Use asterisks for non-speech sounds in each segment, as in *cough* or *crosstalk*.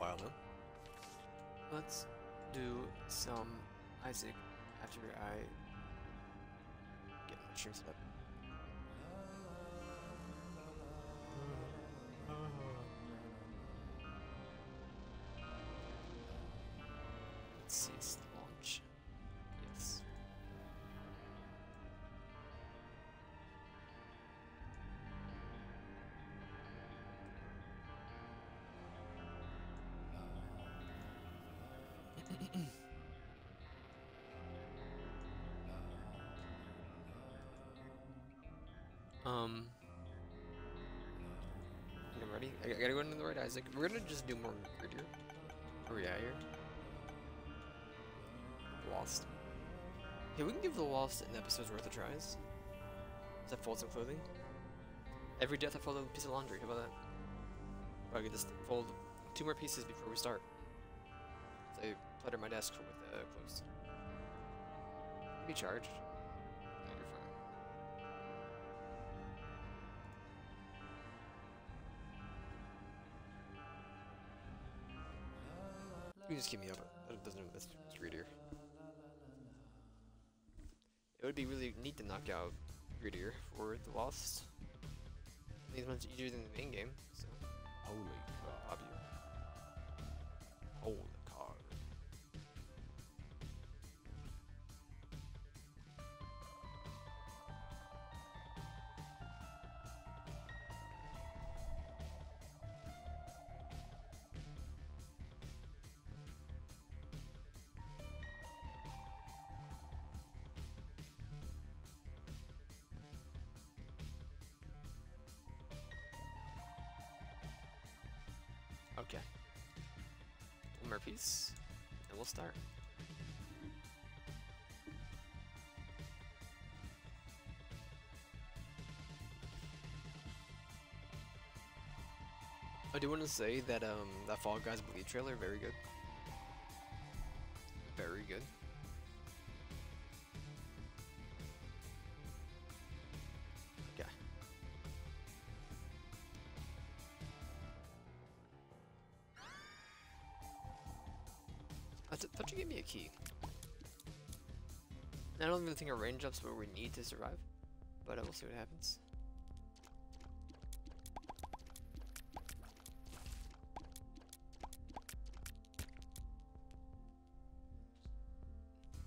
Wild, huh? Let's do some Isaac after I get my stream set up. Um. I'm ready. I gotta go into the right Isaac. We're gonna just do more grittier. Where we at here? Lost. Yeah, we can give the Lost an episode's worth of tries. Does that fold some clothing? Every death I fold a piece of laundry. How about that? Or I could just fold two more pieces before we start. So I clutter my desk with uh, clothes. Be charged. You just keep me up. That doesn't. That's greedier. It would be really neat to knock out greedier for the Lost. It's much easier than the main game. So Holy pop Piece, and we'll start. I do want to say that um that Fall Guys Bleed trailer very good. Don't even think our range up's what we need to survive, but we'll see what happens.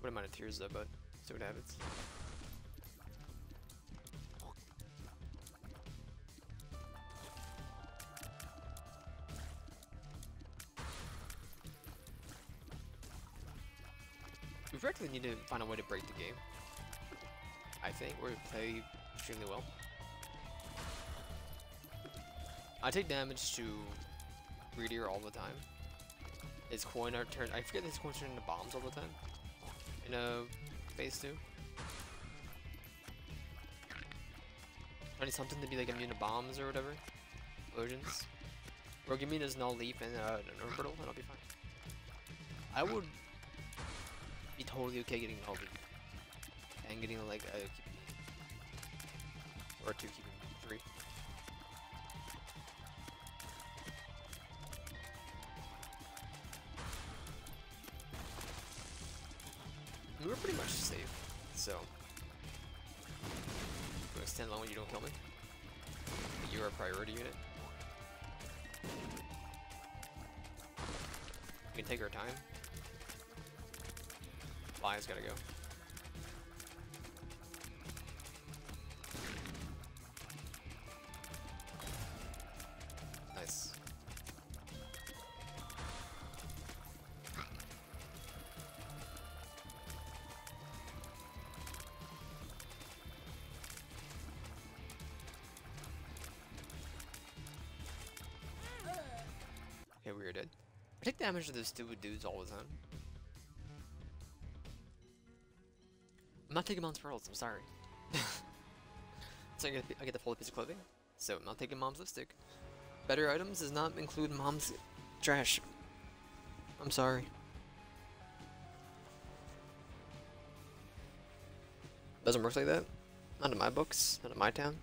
What amount of tears though, but see what happens. We practically need to find a way to break the game. I think, we're playing extremely well. I take damage to greedier all the time. His coin are turned. I forget his coins turn into bombs all the time. In a phase two. I need something to be like immune to bombs or whatever. Explosions. Or give me this null leaf and uh, an orbital, and I'll be fine. I would be totally okay getting null leaf. And getting like a or two keeping Fly's gotta go. Nice. Okay, we are dead. I take damage to those stupid dudes all the time. Not taking mom's pearls, I'm sorry. *laughs* so I get, I get the full piece of clothing. So I'm not taking mom's lipstick. Better items does not include mom's trash. I'm sorry. Doesn't work like that. Not in my books, not in my town.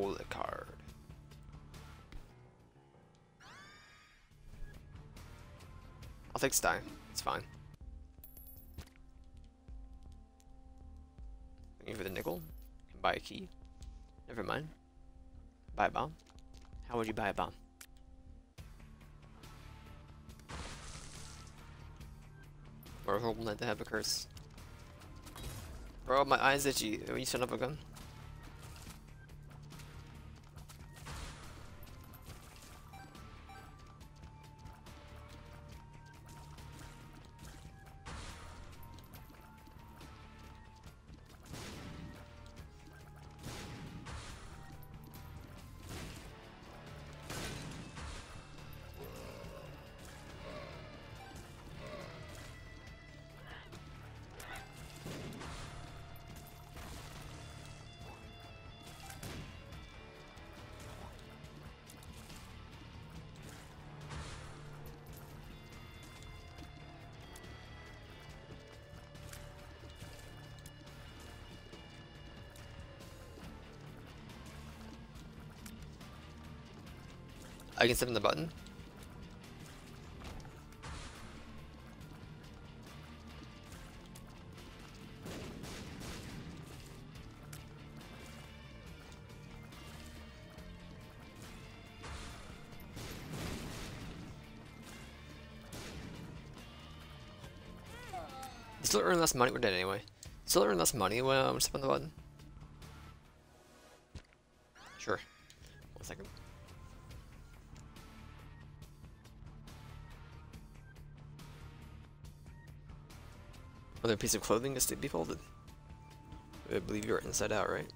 Hold the card. I'll take Stein. It's fine. Looking for the nickel. Can buy a key. Never mind. Buy a bomb. How would you buy a bomb? We're hoping that to have a curse. Bro, my eyes itchy. When you set up a gun. I can step in the button. Still earn less money. We're dead anyway. Still earn less money when I'm stepping the button. Another piece of clothing is to be folded. I believe you're inside out, right?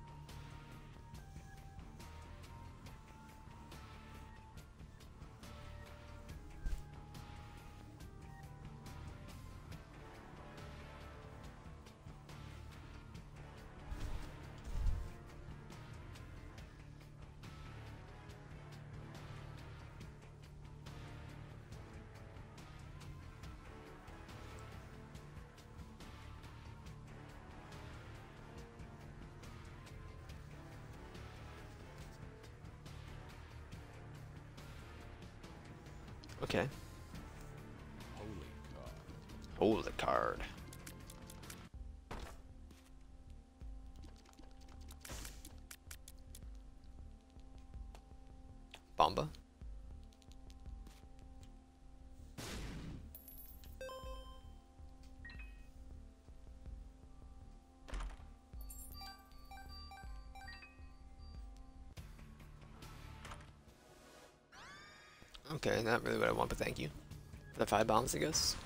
Okay. Hold the card. Okay, not really what I want, but thank you. The five bombs, I guess.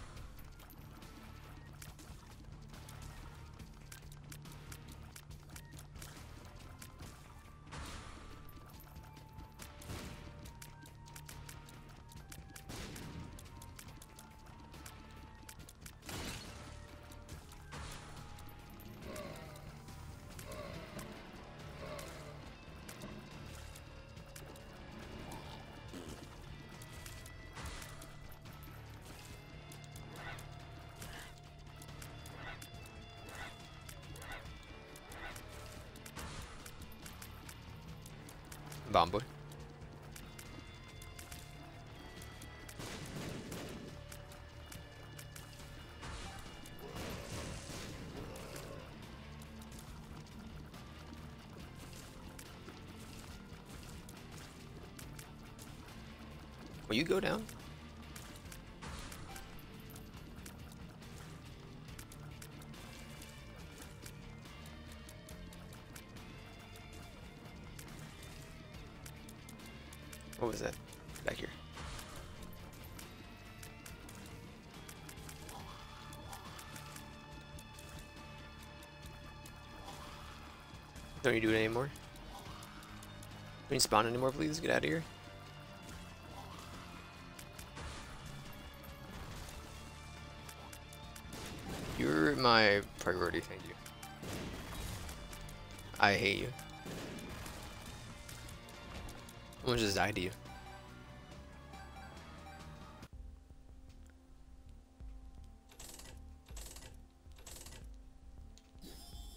Will you go down? What was that? Back here. Don't you do it anymore? Don't you spawn anymore, please? Get out of here. My priority, thank you. I hate you. I'm gonna just die to you.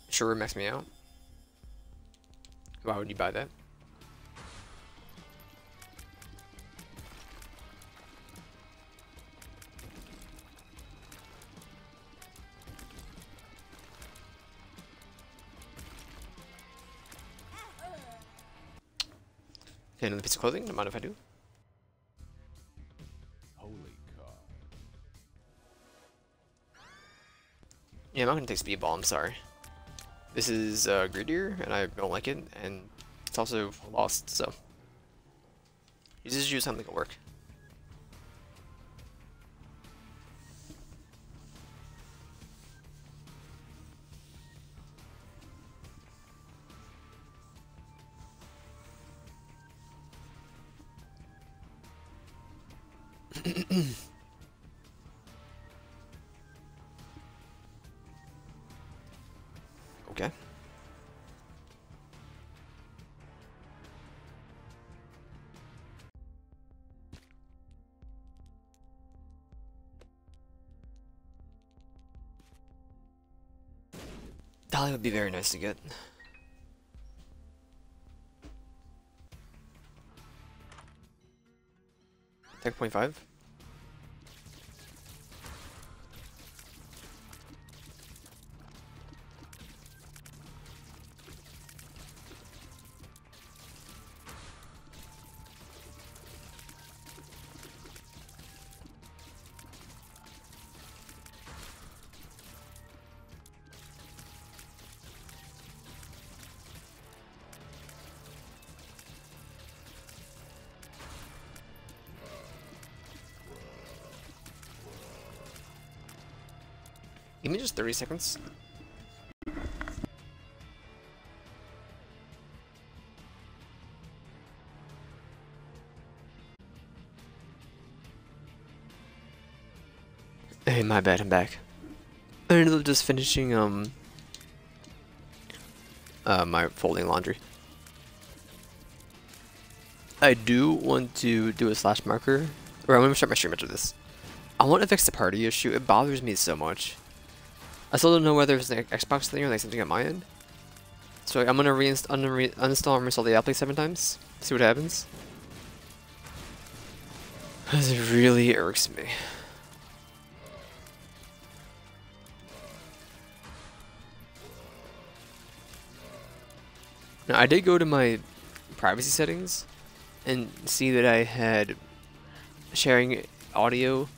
Sure, max me out. Why would you buy that? Okay, another piece of clothing. Don't mind if I do. Holy card. Yeah, I'm not gonna take speedball. I'm sorry. This is uh, greedier, and I don't like it, and it's also lost. So you just use something to work. Alley would be very nice to get. Tech Give me just 30 seconds. Hey, my bad, I'm back. I ended up just finishing, um, uh, my folding laundry. I do want to do a slash marker, or I'm gonna start my stream after this. I want to fix the party issue, it bothers me so much. I still don't know whether it's an Xbox thing or like something at my end. So I'm gonna reinst un re uninstall and reinstall the app like seven times. See what happens. This really irks me. Now I did go to my privacy settings and see that I had sharing audio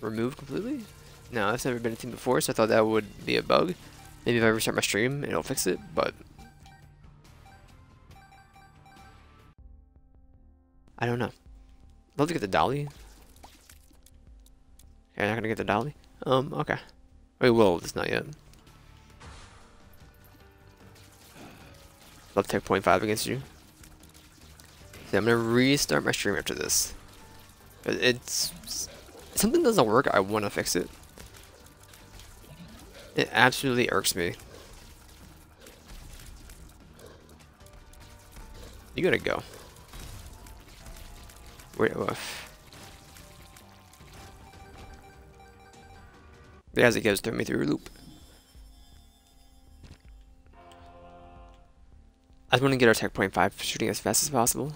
removed completely. No, that's never been a thing before, so I thought that would be a bug. Maybe if I restart my stream, it'll fix it, but... I don't know. Love to get the dolly. Okay, I'm not gonna get the dolly? Um, okay. We will, just not yet. Love to take 0.5 against you. I'm gonna restart my stream after this. It's... Something doesn't work, I wanna fix it. It absolutely irks me. You gotta go. Wait, what? As it goes, throw me through a loop. I just want to get our tech point five shooting as fast as possible.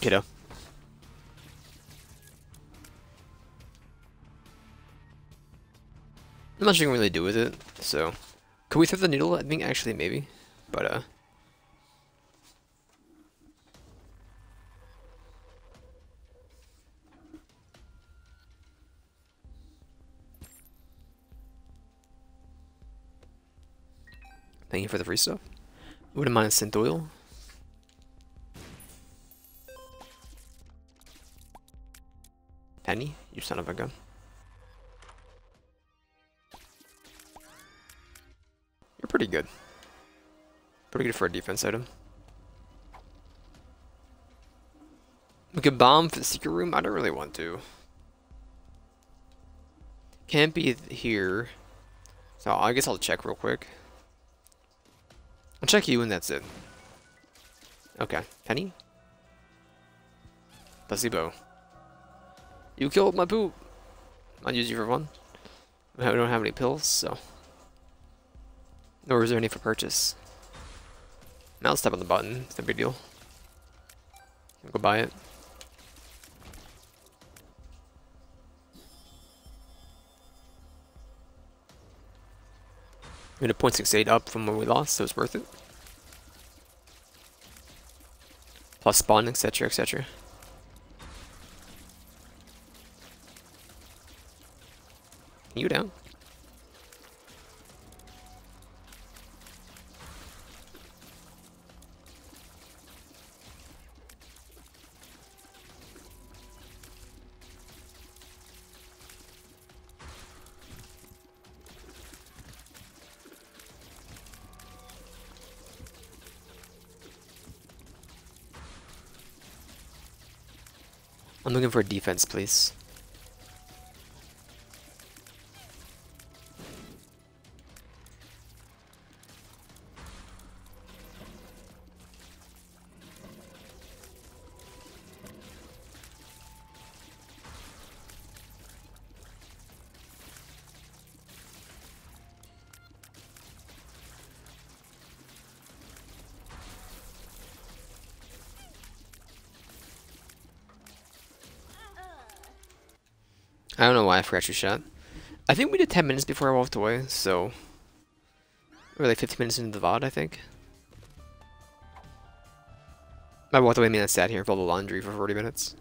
Kiddo? Not sure what really do with it, so... Could we throw the needle? I think actually maybe, but uh... Thank you for the free stuff. Wouldn't mind Synthoil. Penny, you son of a gun. You're pretty good. Pretty good for a defense item. We could bomb for the secret room? I don't really want to. Can't be here. So I guess I'll check real quick. I'll check you and that's it. Okay. Penny? Placebo. You killed my poop. I'll use you for fun. We don't have any pills, so. Nor is there any for purchase. Now let's tap on the button. It's no big deal. Go buy it. We had a 0.68 up from when we lost, so it's worth it. Plus spawn, etc, etc. You down? I'm looking for defense, please. I don't know why I forgot your shot. I think we did 10 minutes before I walked away, so... Are like 15 minutes into the VOD, I think. I walked away, mean I sat here and folded laundry for 40 minutes.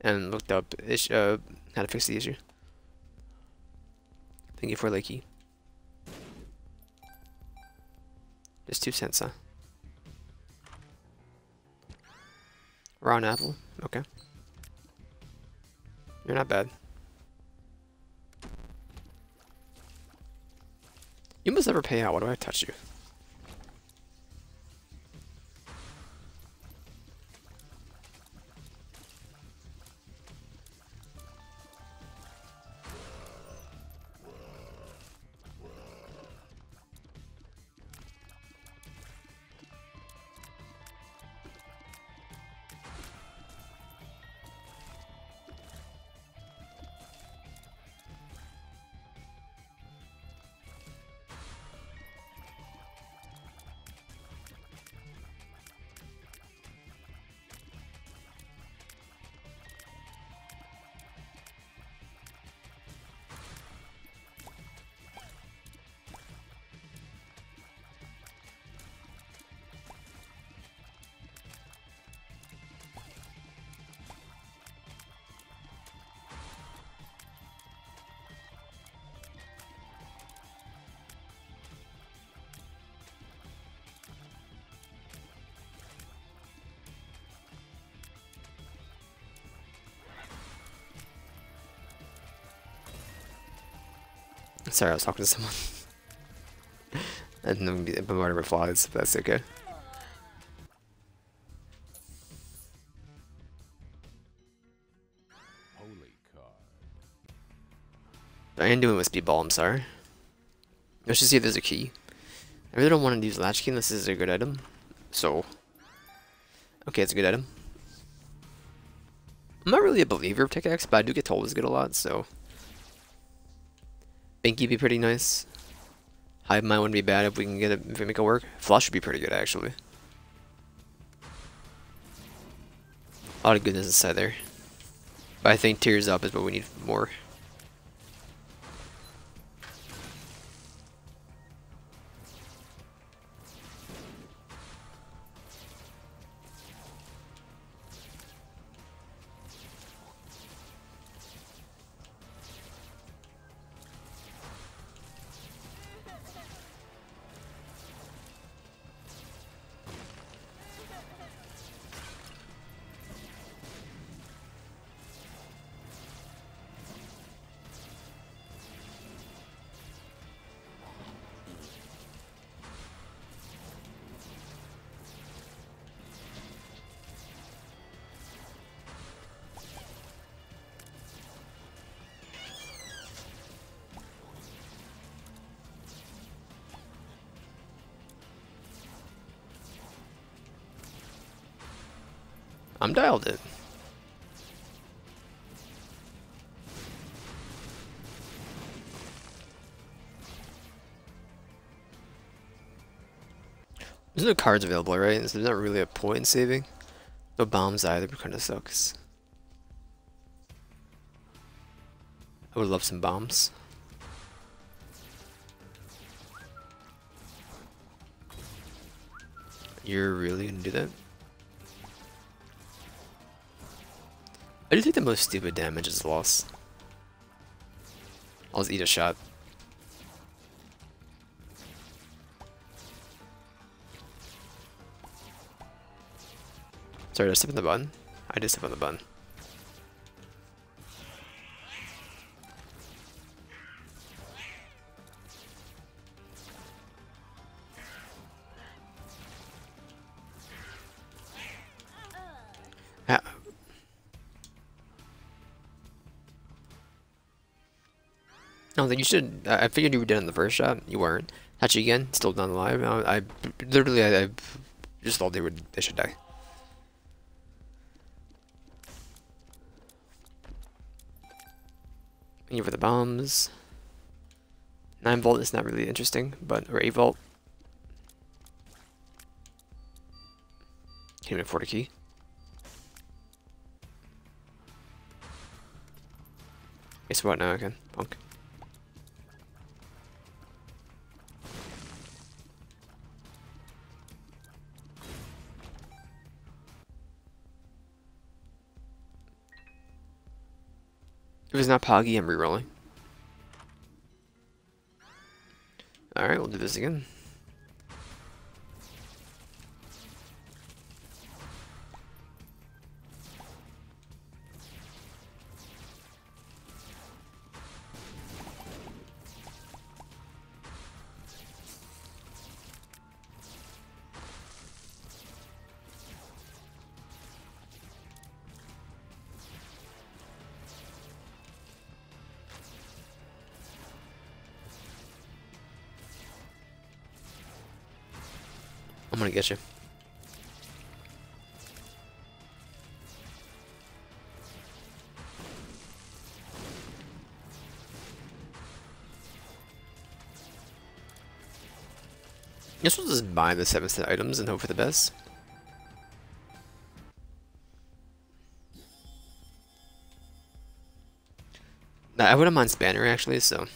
And looked up ish, uh, how to fix the issue. Thank you for Lakey. Just two cents, huh? Raw apple? Okay. You're not bad. You must never pay out. Why do I touch you? Sorry, I was talking to someone. *laughs* and then flies, but that's okay. I am doing with speedball, I'm sorry. Let's just see if there's a key. I really don't want to use latch key unless this is a good item. So, okay, it's a good item. I'm not really a believer of Tic-Tacs, but I do get told it's good a lot, so Binky be pretty nice. Hive Mind wouldn't be bad if we can get it, if we make it work. Flush would be pretty good, actually. A lot of goodness inside there. But I think Tears Up is what we need more. I'm dialed in. There's no cards available, right? So there's not really a point in saving. No bombs either, but kind of sucks. I would love some bombs. You're really gonna do that? I do think the most stupid damage is loss. I'll just eat a shot. Sorry, did I step on the button? I did step on the button. You should. I figured you were dead in the first shot. You weren't. Hatchy again, still not alive. I, I literally, I, I just thought they would. They should die. Here for the bombs. 9 volt is not really interesting, but, or 8 volt. Can't even afford a key. Guess what now again? Punk. If it's not Poggy, I'm rerolling. Alright, we'll do this again. I'm gonna get you. Guess we'll just buy the 7 set items and hope for the best. I wouldn't mind Spanner actually, so...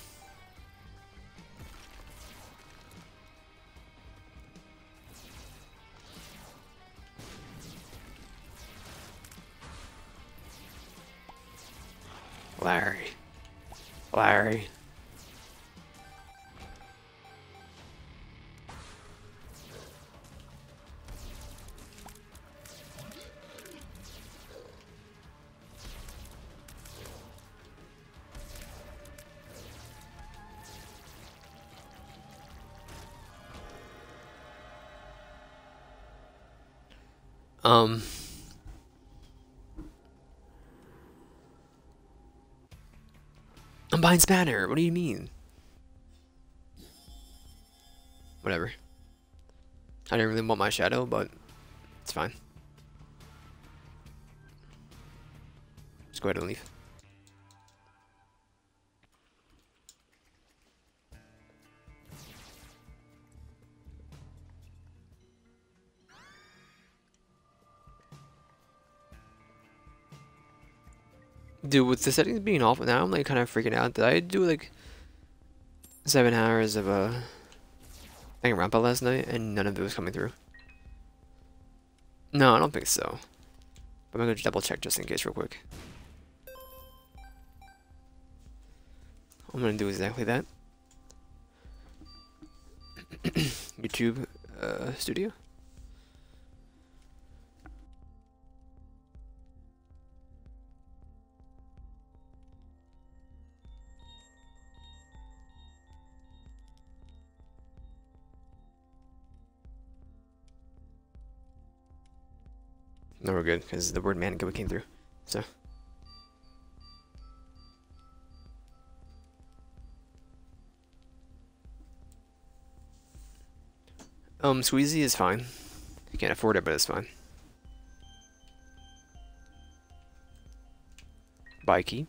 Um... I'm buying Spanner. What do you mean? Whatever. I didn't really want my shadow, but it's fine. Just go ahead and leave. Dude, with the settings being off now, I'm like kind of freaking out. Did I do like seven hours of uh, thing rampa last night and none of it was coming through? No, I don't think so. But I'm gonna double check just in case real quick. I'm gonna do exactly that. *coughs* YouTube uh, Studio. Good, because the word man came through. So. Um, Squeezy is fine. You can't afford it, but it's fine. Bikey.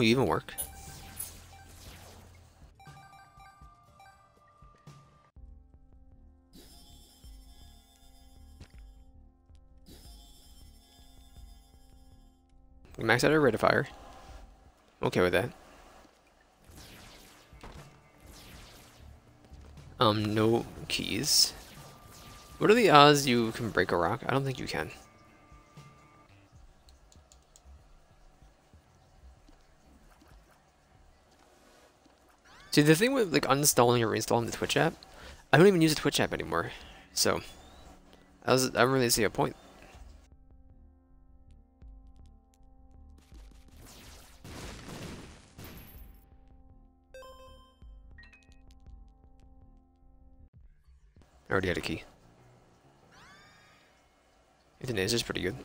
You even work? We maxed out our rate of fire. Okay with that. Um, no keys. What are the odds you can break a rock? I don't think you can. See, the thing with like uninstalling or reinstalling the Twitch app, I don't even use the Twitch app anymore. So, I, was, I don't really see a point. I already had a key. Euthanasia is pretty good.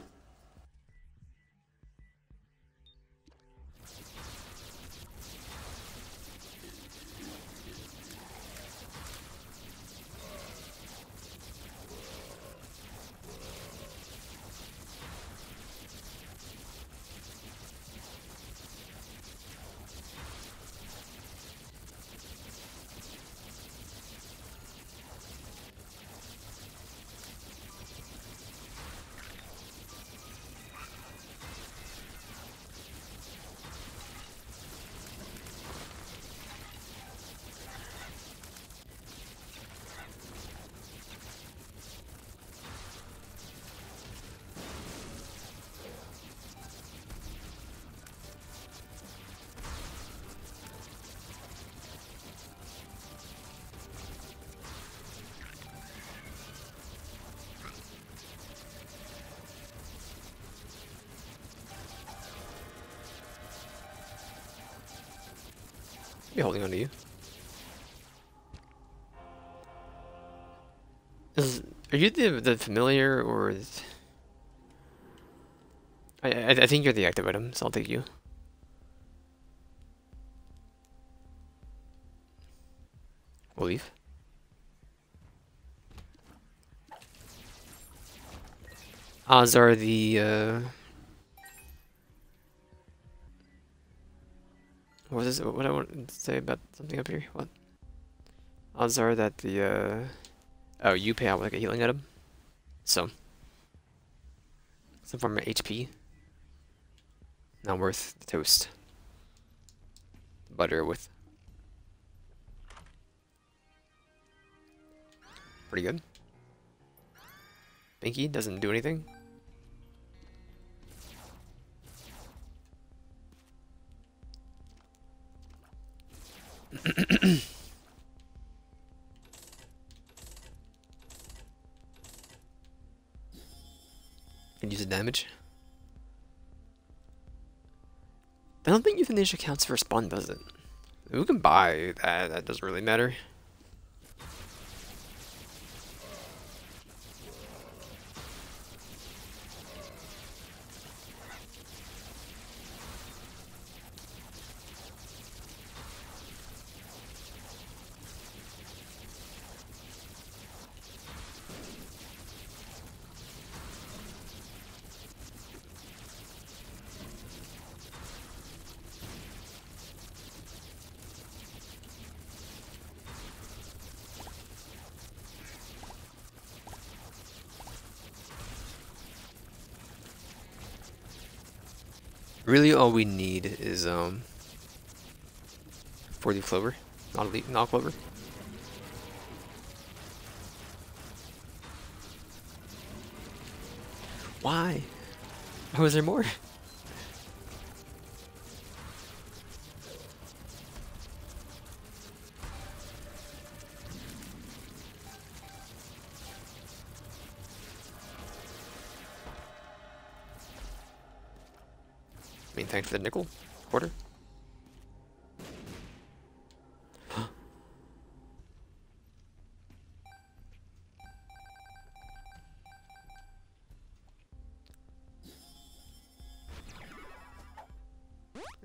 Be holding on to you. Is, are you the the familiar or? Is, I, I I think you're the active item, so I'll take you. We'll leave. Odds are the uh, What? What I want to say about something up here? What? Odds are that the uh oh you pay out like a healing item, so some form of HP. Not worth the toast. Butter with. Pretty good. Pinky doesn't do anything. *clears throat* Can use the damage. I don't think euthanasia counts for spawn, does it? We can buy that, that doesn't really matter. Really, all we need is um, 40 clover, not elite, not clover. Why? *laughs* Why was there more? Thanks for the nickel quarter.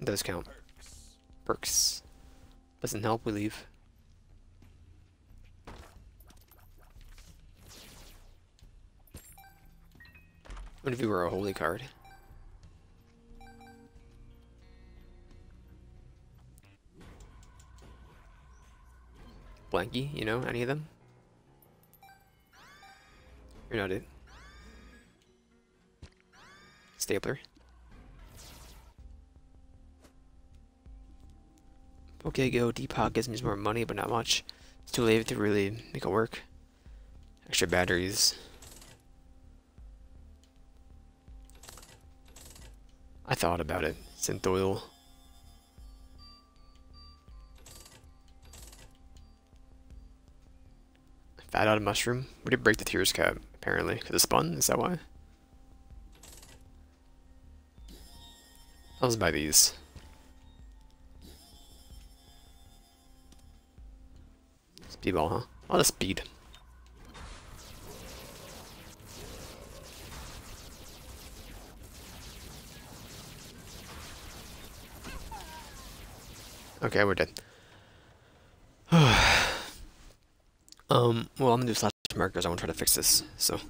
does count. Perks. Doesn't help, we leave. What if you were a holy card? Blanky, you know, any of them? You're not it. Stapler. Okay, go. Depot gives me some more money, but not much. It's too late to really make it work. Extra batteries. I thought about it. Synthoil. Fat out of mushroom. We did break the tears cap, apparently, because it spun. Is that why? I'll just buy these. Speedball, huh? A lot of speed. Okay, we're dead. Um, well, I'm gonna do slash markers. I want to try to fix this, so.